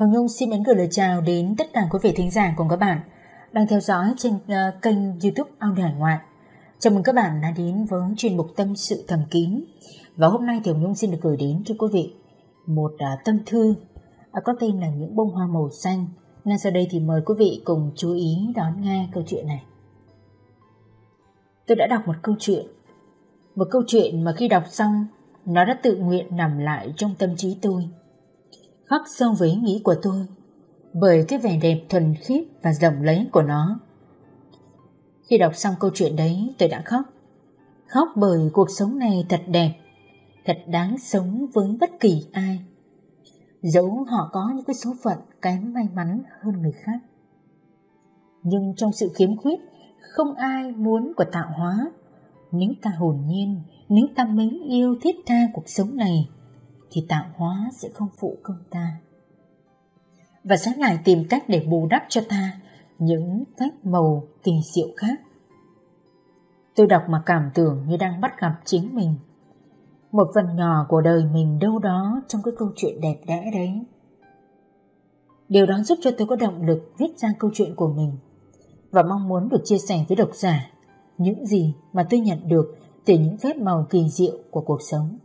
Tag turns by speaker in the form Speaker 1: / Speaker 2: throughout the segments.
Speaker 1: Hồng Nhung xin mến gửi lời chào đến tất cả quý vị thính giả cùng các bạn đang theo dõi trên uh, kênh youtube Ao Hải Ngoại. Chào mừng các bạn đã đến với chuyên mục Tâm sự thầm kín. Và hôm nay thì Hồng Nhung xin được gửi đến cho quý vị một uh, tâm thư uh, có tên là Những bông hoa màu xanh. Ngay sau đây thì mời quý vị cùng chú ý đón nghe câu chuyện này. Tôi đã đọc một câu chuyện. Một câu chuyện mà khi đọc xong, nó đã tự nguyện nằm lại trong tâm trí tôi khắc sâu với ý nghĩ của tôi bởi cái vẻ đẹp thuần khiết và rộng lấy của nó. Khi đọc xong câu chuyện đấy tôi đã khóc. Khóc bởi cuộc sống này thật đẹp, thật đáng sống với bất kỳ ai. Dẫu họ có những cái số phận kém may mắn hơn người khác. Nhưng trong sự khiếm khuyết, không ai muốn của tạo hóa. Nếu ta hồn nhiên, nếu ta mến yêu thiết tha cuộc sống này, thì tạo hóa sẽ không phụ công ta. Và sẽ lại tìm cách để bù đắp cho ta những phép màu kỳ diệu khác. Tôi đọc mà cảm tưởng như đang bắt gặp chính mình. Một phần nhỏ của đời mình đâu đó trong cái câu chuyện đẹp đẽ đấy. Điều đó giúp cho tôi có động lực viết ra câu chuyện của mình và mong muốn được chia sẻ với độc giả những gì mà tôi nhận được từ những phép màu kỳ diệu của cuộc sống.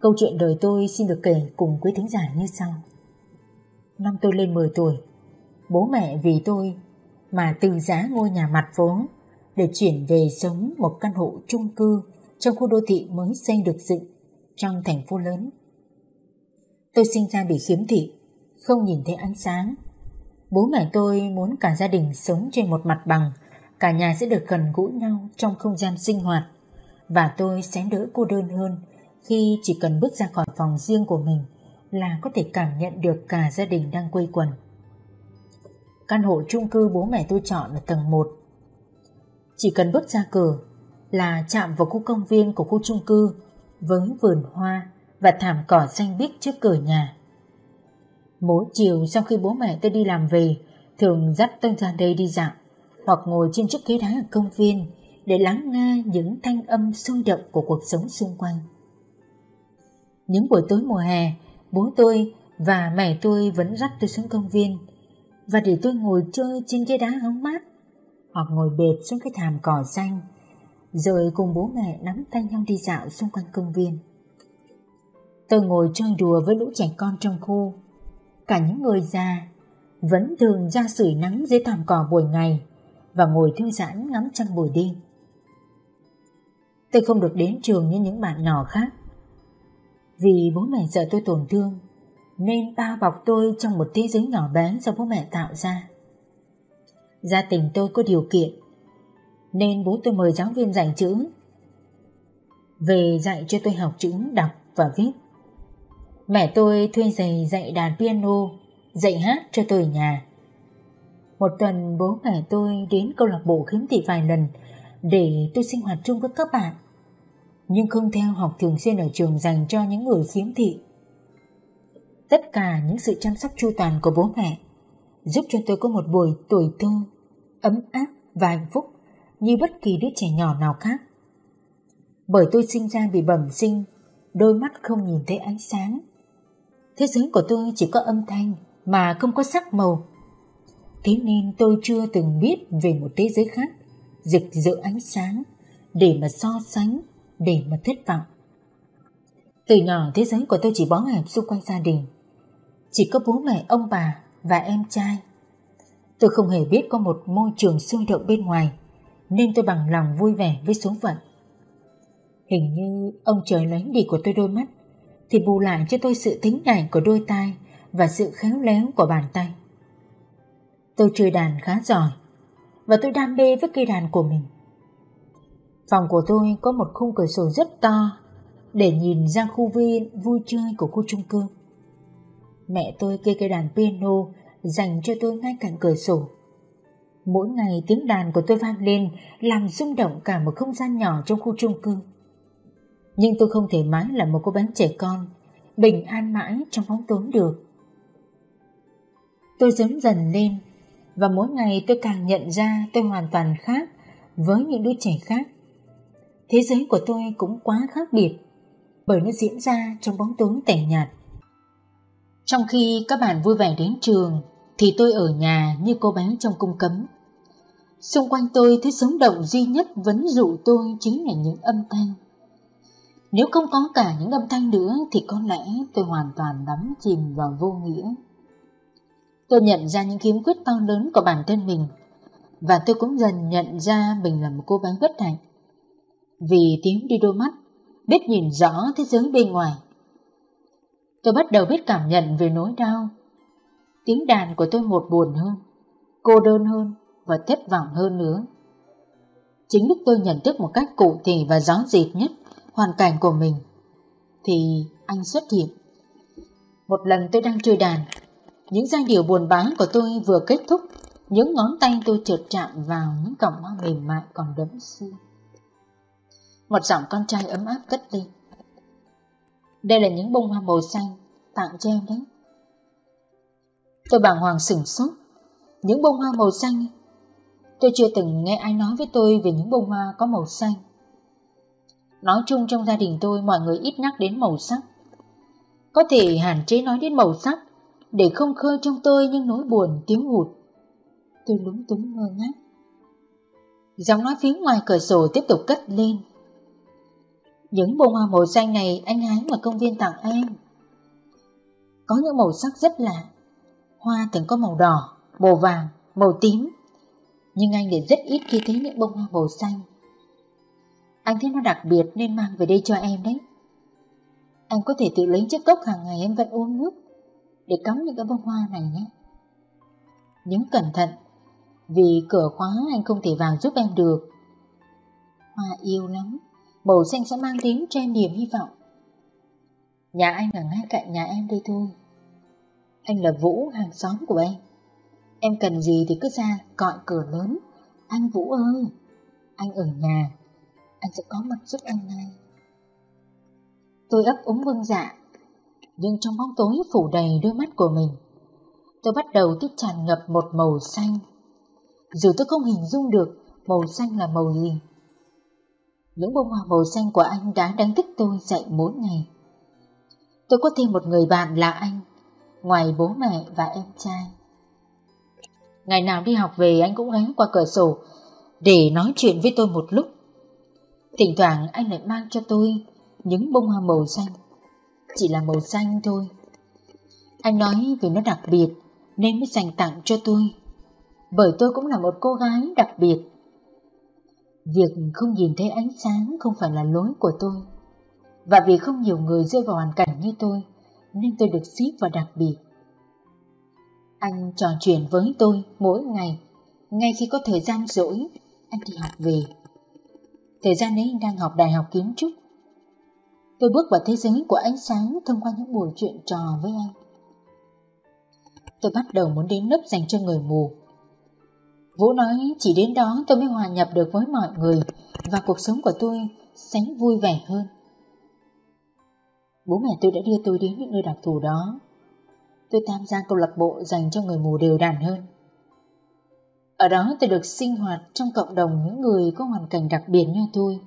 Speaker 1: Câu chuyện đời tôi xin được kể cùng quý thính giả như sau. Năm tôi lên 10 tuổi, bố mẹ vì tôi mà từ giá ngôi nhà mặt phố để chuyển về sống một căn hộ chung cư trong khu đô thị mới xây được dựng trong thành phố lớn. Tôi sinh ra bị khiếm thị, không nhìn thấy ánh sáng. Bố mẹ tôi muốn cả gia đình sống trên một mặt bằng, cả nhà sẽ được gần gũi nhau trong không gian sinh hoạt và tôi sẽ đỡ cô đơn hơn khi chỉ cần bước ra khỏi phòng riêng của mình là có thể cảm nhận được cả gia đình đang quây quần. Căn hộ chung cư bố mẹ tôi chọn ở tầng 1. Chỉ cần bước ra cửa là chạm vào khu công viên của khu chung cư với vườn hoa và thảm cỏ xanh biếc trước cửa nhà. Mỗi chiều sau khi bố mẹ tôi đi làm về, thường dắt tôi ra đây đi dạo hoặc ngồi trên chiếc ghế đá ở công viên để lắng nghe những thanh âm sôi động của cuộc sống xung quanh. Những buổi tối mùa hè, bố tôi và mẹ tôi vẫn dắt tôi xuống công viên và để tôi ngồi chơi trên ghế đá hóng mát hoặc ngồi bệt xuống cái thảm cỏ xanh rồi cùng bố mẹ nắm tay nhau đi dạo xung quanh công viên. Tôi ngồi chơi đùa với lũ trẻ con trong khu. Cả những người già vẫn thường ra sưởi nắng dưới thảm cỏ buổi ngày và ngồi thư giãn ngắm trăng buổi đêm. Tôi không được đến trường như những bạn nhỏ khác vì bố mẹ sợ tôi tổn thương, Nên bao bọc tôi trong một thế giới nhỏ bé do bố mẹ tạo ra. Gia đình tôi có điều kiện, Nên bố tôi mời giáo viên dạy chữ. Về dạy cho tôi học chữ, đọc và viết. Mẹ tôi thuê giày dạy đàn piano, Dạy hát cho tôi ở nhà. Một tuần bố mẹ tôi đến câu lạc bộ khiếm thị vài lần Để tôi sinh hoạt chung với các bạn nhưng không theo học thường xuyên ở trường dành cho những người khiếm thị. Tất cả những sự chăm sóc chu toàn của bố mẹ giúp cho tôi có một buổi tuổi thơ ấm áp và hạnh phúc như bất kỳ đứa trẻ nhỏ nào khác. Bởi tôi sinh ra bị bẩm sinh, đôi mắt không nhìn thấy ánh sáng. Thế giới của tôi chỉ có âm thanh mà không có sắc màu. Thế nên tôi chưa từng biết về một thế giới khác, rực rỡ ánh sáng để mà so sánh để mà thất vọng. Từ nhỏ thế giới của tôi chỉ bó hẹp xung quanh gia đình. Chỉ có bố mẹ, ông bà và em trai. Tôi không hề biết có một môi trường sôi động bên ngoài, nên tôi bằng lòng vui vẻ với số phận. Hình như ông trời lấy đi của tôi đôi mắt, thì bù lại cho tôi sự tính nhảy của đôi tai và sự khéo léo của bàn tay. Tôi chơi đàn khá giỏi, và tôi đam mê với cây đàn của mình. Phòng của tôi có một khung cửa sổ rất to để nhìn ra khu viên vui chơi của khu chung cư. Mẹ tôi kê cây đàn piano dành cho tôi ngay cạnh cửa sổ. Mỗi ngày tiếng đàn của tôi vang lên làm rung động cả một không gian nhỏ trong khu chung cư. Nhưng tôi không thể mãi là một cô bé trẻ con, bình an mãi trong bóng tối được. Tôi lớn dần lên và mỗi ngày tôi càng nhận ra tôi hoàn toàn khác với những đứa trẻ khác. Thế giới của tôi cũng quá khác biệt bởi nó diễn ra trong bóng tối tẻ nhạt. Trong khi các bạn vui vẻ đến trường, thì tôi ở nhà như cô bé trong cung cấm. Xung quanh tôi thứ sống động duy nhất vấn dụ tôi chính là những âm thanh. Nếu không có cả những âm thanh nữa thì có lẽ tôi hoàn toàn đắm chìm vào vô nghĩa. Tôi nhận ra những khiếm khuyết to lớn của bản thân mình và tôi cũng dần nhận ra mình là một cô bé bất hạnh. Vì tiếng đi đôi mắt, biết nhìn rõ thế giới bên ngoài. Tôi bắt đầu biết cảm nhận về nỗi đau. Tiếng đàn của tôi một buồn hơn, cô đơn hơn và thất vọng hơn nữa. Chính lúc tôi nhận thức một cách cụ thể và rõ rệt nhất hoàn cảnh của mình, thì anh xuất hiện. Một lần tôi đang chơi đàn, những giai điệu buồn bã của tôi vừa kết thúc, những ngón tay tôi trượt chạm vào những cọng hoa mềm mại còn đẫm xương. Một giọng con trai ấm áp cất lên. Đây là những bông hoa màu xanh tặng cho em đấy. Tôi bàng hoàng sửng sốt. Những bông hoa màu xanh Tôi chưa từng nghe ai nói với tôi về những bông hoa có màu xanh. Nói chung trong gia đình tôi, mọi người ít nhắc đến màu sắc. Có thể hạn chế nói đến màu sắc, để không khơi trong tôi những nỗi buồn thiếu hụt. Tôi lúng túng ngơ ngác. Giọng nói phía ngoài cửa sổ tiếp tục cất lên. Những bông hoa màu xanh này anh hái ngoài công viên tặng em. Có những màu sắc rất lạ. Hoa từng có màu đỏ, màu vàng, màu tím. Nhưng anh để rất ít khi thấy những bông hoa màu xanh. Anh thấy nó đặc biệt nên mang về đây cho em đấy. Em có thể tự lấy chiếc cốc hàng ngày em vẫn uống nước để cắm những cái bông hoa này nhé. Nhớ cẩn thận, vì cửa khóa anh không thể vào giúp em được. Hoa yêu lắm, màu xanh sẽ mang đến cho em niềm hy vọng. Nhà anh ở ngay cạnh nhà em đây thôi. Anh là Vũ, hàng xóm của em. Em cần gì thì cứ ra gọi cửa lớn. Anh Vũ ơi, anh ở nhà, anh sẽ có mặt giúp anh ngay. Tôi ấp úng vâng dạ, nhưng trong bóng tối phủ đầy đôi mắt của mình, tôi bắt đầu tiếp tràn ngập một màu xanh. Dù tôi không hình dung được màu xanh là màu gì. Những bông hoa màu xanh của anh đã đánh thức tôi dậy mỗi ngày. Tôi có thêm một người bạn là anh, ngoài bố mẹ và em trai. Ngày nào đi học về anh cũng ghé qua cửa sổ để nói chuyện với tôi một lúc. Thỉnh thoảng anh lại mang cho tôi những bông hoa màu xanh. Chỉ là màu xanh thôi. Anh nói vì nó đặc biệt nên mới dành tặng cho tôi. Bởi tôi cũng là một cô gái đặc biệt. Việc không nhìn thấy ánh sáng không phải là lỗi của tôi. Và vì không nhiều người rơi vào hoàn cảnh như tôi nên tôi được xếp vào đặc biệt. Anh trò chuyện với tôi mỗi ngày, ngay khi có thời gian rỗi, anh đi học về. Thời gian ấy anh đang học đại học kiến trúc. Tôi bước vào thế giới của ánh sáng thông qua những buổi chuyện trò với anh. Tôi bắt đầu muốn đến lớp dành cho người mù. Vũ nói chỉ đến đó tôi mới hòa nhập được với mọi người và cuộc sống của tôi sẽ vui vẻ hơn. Bố mẹ tôi đã đưa tôi đến những nơi đặc thù đó tôi tham gia câu lạc bộ dành cho người mù đều đặn hơn. Ở đó tôi được sinh hoạt trong cộng đồng những người có hoàn cảnh đặc biệt như tôi.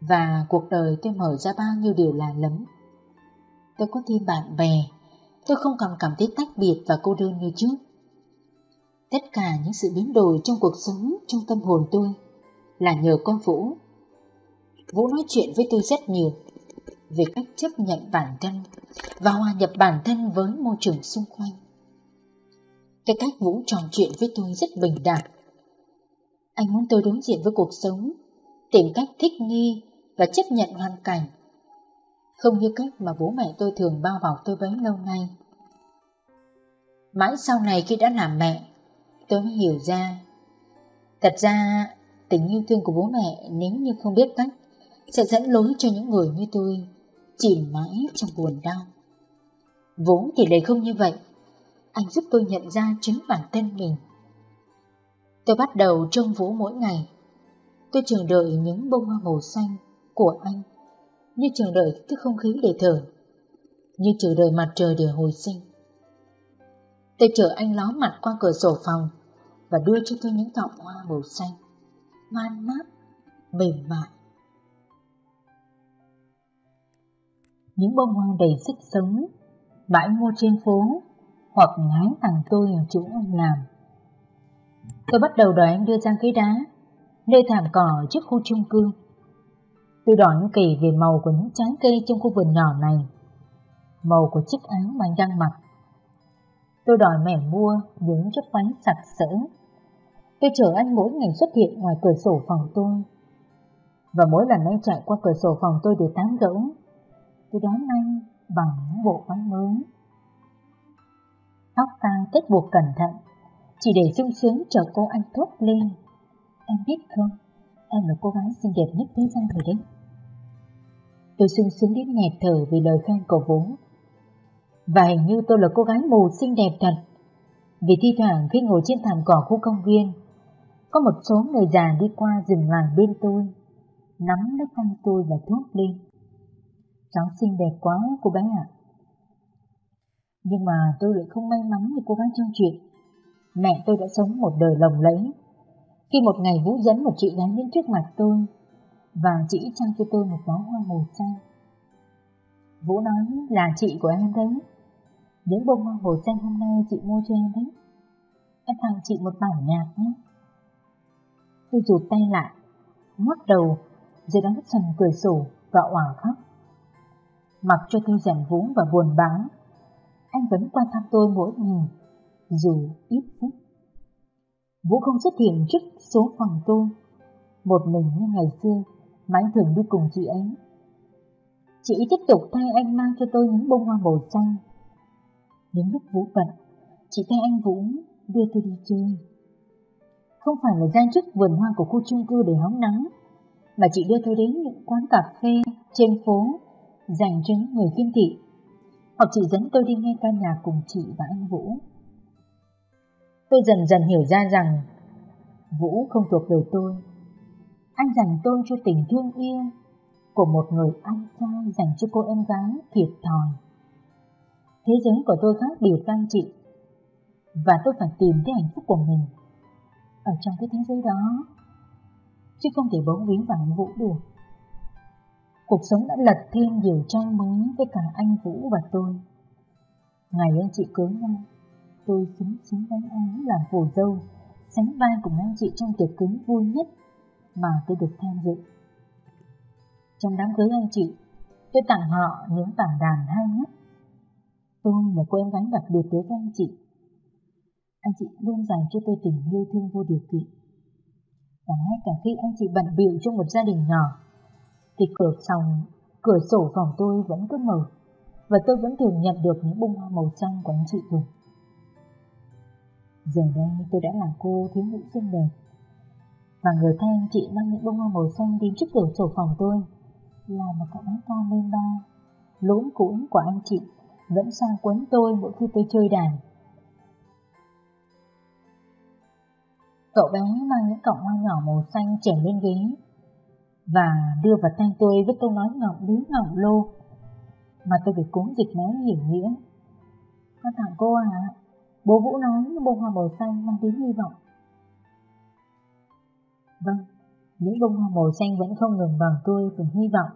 Speaker 1: Và cuộc đời tôi mở ra bao nhiêu điều lạ lắm. Tôi có thêm bạn bè, tôi không còn cảm thấy tách biệt và cô đơn như trước. Tất cả những sự biến đổi trong cuộc sống, trong tâm hồn tôi là nhờ con Vũ. Vũ nói chuyện với tôi rất nhiều về cách chấp nhận bản thân và hòa nhập bản thân với môi trường xung quanh. Cái cách Vũ trò chuyện với tôi rất bình đẳng. Anh muốn tôi đối diện với cuộc sống, tìm cách thích nghi và chấp nhận hoàn cảnh. Không như cách mà bố mẹ tôi thường bao bọc tôi bấy lâu nay. Mãi sau này khi đã làm mẹ, tôi mới hiểu ra. Thật ra, tình yêu thương của bố mẹ nếu như không biết cách, sẽ dẫn lối cho những người như tôi chìm mãi trong buồn đau. Vốn thì lấy không như vậy, anh giúp tôi nhận ra chính bản thân mình. Tôi bắt đầu trông Vũ mỗi ngày. Tôi chờ đợi những bông hoa màu xanh của anh, như chờ đợi thứ không khí để thở, như chờ đợi mặt trời để hồi sinh. Tôi chờ anh ló mặt qua cửa sổ phòng và đưa cho tôi những cọng hoa màu xanh, man mát, mềm mại những bông hoa đầy sức sống, bãi mua trên phố hoặc hái tặng tôi ở chỗ anh làm. Tôi bắt đầu đòi anh đưa ra cái đá, nơi thảm cỏ trước khu chung cư. Tôi đòi anh kể về màu của những trái cây trong khu vườn nhỏ này, màu của chiếc áo mà anh đang mặc. Tôi đòi mẹ mua những chiếc váy sặc sỡ. Tôi chờ anh mỗi ngày xuất hiện ngoài cửa sổ phòng tôi. Và mỗi lần anh chạy qua cửa sổ phòng tôi để tán gẫu, tôi đón anh bằng những bộ váy mới. Tóc tai kết buộc cẩn thận, chỉ để sung sướng chờ cô anh thốt lên. Em biết không, em là cô gái xinh đẹp nhất thế gian rồi đấy. Tôi sung sướng đến nghẹt thở vì lời khen của Vũ. Và hình như tôi là cô gái mù xinh đẹp thật. Vì thi thoảng khi ngồi trên thảm cỏ khu công viên, có một số người già đi qua dừng lại bên tôi, nắm lấy tay tôi và thốt lên. Cháu xinh đẹp quá cô bé ạ. Nhưng mà tôi lại không may mắn như cô gái trong chuyện. Mẹ tôi đã sống một đời lồng lẫy. Khi một ngày Vũ dẫn một chị gái đến trước mặt tôi và chỉ trao cho tôi một bó hoa màu xanh. Vũ nói là chị của em đấy. Những bông hoa màu xanh hôm nay chị mua cho em đấy. Em tặng chị một bản nhạc nhé. Tôi rụt tay lại, ngoắt đầu, rồi đóng sầm cười sổ và òa khóc. Mặc cho tôi giận vốn và buồn bã, anh vẫn quan tâm tôi mỗi ngày, dù ít phút. Vũ không xuất hiện trước số phòng tôi, một mình như ngày xưa mà anh thường đi cùng chị ấy. Chị tiếp tục thay anh mang cho tôi những bông hoa màu xanh. Đến lúc Vũ bận, chị thay anh Vũ đưa tôi đi chơi. Không phải là gian chức vườn hoa của khu chung cư để hóng nắng, mà chị đưa tôi đến những quán cà phê trên phố dành cho những người khiêm thị. Hoặc chị dẫn tôi đi nghe ca nhạc cùng chị và anh Vũ. Tôi dần dần hiểu ra rằng Vũ không thuộc về tôi. Anh dành tôi cho tình thương yêu của một người anh trai dành cho cô em gái thiệt thòi. Thế giới của tôi khác biệt với anh chị và tôi phải tìm thấy hạnh phúc của mình ở trong cái thế giới đó chứ không thể bỗng víu vào anh Vũ được. Cuộc sống đã lật thêm nhiều trang mới với cả anh Vũ và tôi. Ngày anh chị cưới nhau, tôi xứng xứng đánh áo làm phù dâu, sánh vai cùng anh chị trong tiệc cưới vui nhất mà tôi được tham dự. Trong đám cưới anh chị, tôi tặng họ những bản đàn hay nhất. Tôi là cô em gái đặc biệt đối với anh chị. Anh chị luôn dành cho tôi tình yêu thương vô điều kiện. Và ngay cả khi anh chị bận bịu trong một gia đình nhỏ, thì cửa phòng, cửa sổ phòng tôi vẫn cứ mở, và tôi vẫn thường nhận được những bông hoa màu xanh của anh chị gửi. Giờ đây tôi đã là cô thiếu nữ xinh đẹp, và người thay anh chị mang những bông hoa màu xanh đến trước cửa sổ phòng tôi là một cậu bé con lên ba, lốm cuốn của anh chị vẫn sang quấn tôi mỗi khi tôi chơi đàn. Cậu bé mang những cọng hoa nhỏ màu xanh chèn lên ghế và đưa vào tay tôi với câu nói ngọng lý ngọng lô mà tôi phải cố dịch nói hiểu nghĩa. Con thằng cô à, bố Vũ nói bông hoa màu xanh mang đến hy vọng. Vâng, những bông hoa màu xanh vẫn không ngừng bằng tôi về hy vọng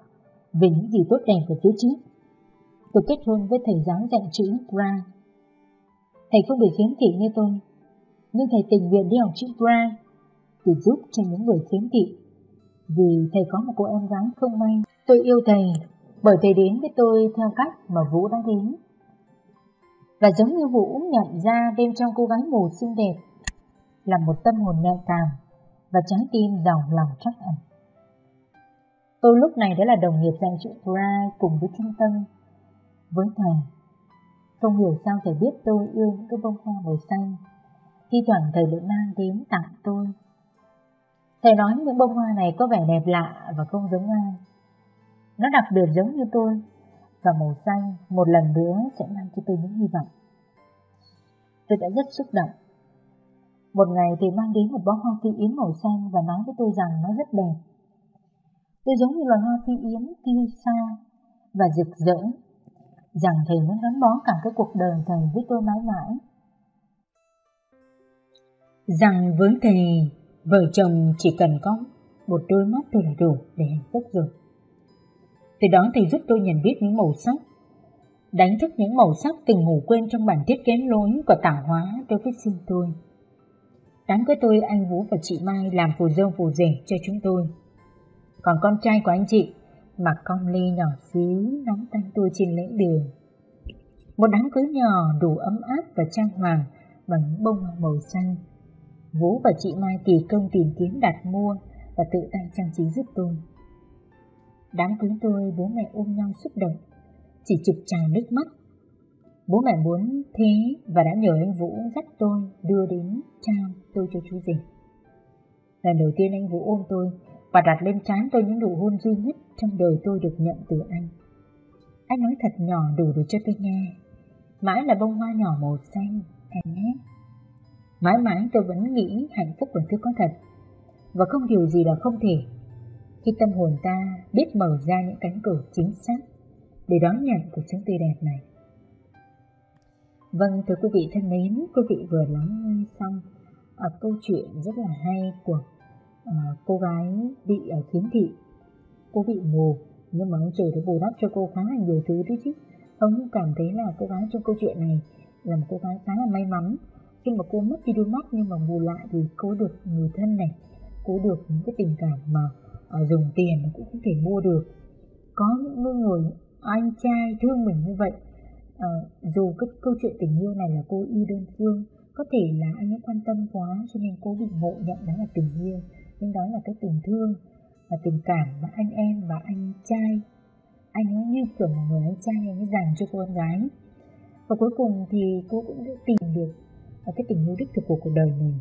Speaker 1: về những gì tốt đẹp của phía trước. Tôi kết hôn với thầy giáo dạy chữ Brown. Thầy không bị khiếm thị như tôi, nhưng thầy tình nguyện đi học chữ Brown để giúp cho những người khiếm thị. Vì thầy có một cô em gái không may, tôi yêu thầy bởi thầy đến với tôi theo cách mà Vũ đã đến. Và giống như Vũ nhận ra bên trong cô gái mù xinh đẹp là một tâm hồn nhạy cảm và trái tim giàu lòng trắc ẩn. Tôi lúc này đã là đồng nghiệp dạy chữ Bright cùng với trung tâm. Với thầy, không hiểu sao thầy biết tôi yêu những cái bông hoa màu xanh. Thi thoảng thầy lại mang đến tặng tôi. Thầy nói những bông hoa này có vẻ đẹp lạ và không giống ai. Nó đặc biệt giống như tôi và màu xanh một lần nữa sẽ mang cho tôi những hy vọng. Tôi đã rất xúc động. Một ngày thầy mang đến một bó hoa phi yến màu xanh và nói với tôi rằng nó rất đẹp. Tôi giống như loài hoa phi yến tiêu xa và rực rỡ, rằng thầy muốn gắn bó cả cái cuộc đời thầy với tôi mãi mãi. Rằng với thầy, vợ chồng chỉ cần có một đôi mắt tôi là đủ để hạnh phúc rồi. Từ đó thầy giúp tôi nhận biết những màu sắc đánh thức những màu sắc từng ngủ quên trong bản thiết kế lối của tạo hóa đối với sinh tôi. Đám cưới tôi anh Vũ và chị Mai làm phù dâu phù rể cho chúng tôi. Còn con trai của anh chị mặc con ly nhỏ xíu nắm tay tôi trên lễ đường. Một đám cưới nhỏ đủ ấm áp và trang hoàng bằng bông màu xanh. Vũ và chị Mai kỳ công tìm kiếm đặt mua và tự tay trang trí giúp tôi. Đám cưới tôi bố mẹ ôm nhau xúc động, chỉ chụp tràn nước mắt. Bố mẹ muốn thế và đã nhờ anh Vũ dắt tôi đưa đến trao tôi cho chú rể. Lần đầu tiên anh Vũ ôm tôi và đặt lên trán tôi những nụ hôn duy nhất trong đời tôi được nhận từ anh. Anh nói thật nhỏ đủ để cho tôi nghe. Mãi là bông hoa nhỏ màu xanh, anh nhé. Mãi mãi tôi vẫn nghĩ hạnh phúc là thứ có thật và không điều gì là không thể. Khi tâm hồn ta biết mở ra những cánh cửa chính xác để đón nhận cuộc sống tươi đẹp này. Vâng, thưa quý vị thân mến, quý vị vừa lắng nghe xong à, câu chuyện rất là hay của à, cô gái bị ở khiếm thị. Cô bị mù, nhưng mà ông trời đã bù đắp cho cô khá là nhiều thứ đấy chứ. Ông cảm thấy là cô gái trong câu chuyện này là một cô gái khá là may mắn. Khi mà cô mất đi đôi mắt nhưng mà bù lại thì cô được người thân này, cô được những cái tình cảm mà à, dùng tiền mà cũng không thể mua được. Có những người anh trai thương mình như vậy à, dù cái câu chuyện tình yêu này là cô yêu đơn phương có thể là anh ấy quan tâm quá cho nên cô bị ngộ nhận đó là tình yêu nhưng đó là cái tình thương và tình cảm mà anh em và anh trai anh ấy như kiểu một người anh trai anh ấy dành cho cô con gái và cuối cùng thì cô cũng đã tìm được và cái tình yêu đích thực của cuộc đời mình.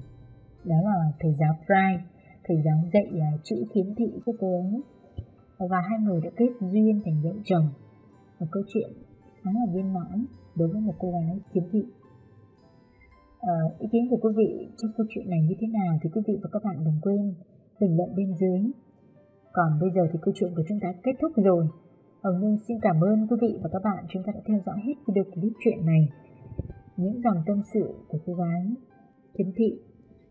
Speaker 1: Đó là thầy giáo Fry thầy giáo dạy uh, chữ khiếm thị cho cô ấy. Và hai người đã kết duyên thành vợ chồng. Một câu chuyện khá là viên mãn đối với một cô gái khiếm thị. À, ý kiến của quý vị trong câu chuyện này như thế nào thì quý vị và các bạn đừng quên bình luận bên dưới. Còn bây giờ thì câu chuyện của chúng ta kết thúc rồi. Hồng Nhung xin cảm ơn quý vị và các bạn. Chúng ta đã theo dõi hết video clip chuyện này những dòng tâm sự của cô gái thiên thị.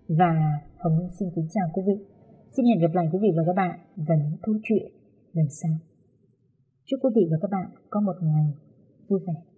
Speaker 1: Và Hồng Nhung xin kính chào quý vị. Xin hẹn gặp lại quý vị và các bạn vào những câu chuyện lần sau. Chúc quý vị và các bạn có một ngày vui vẻ.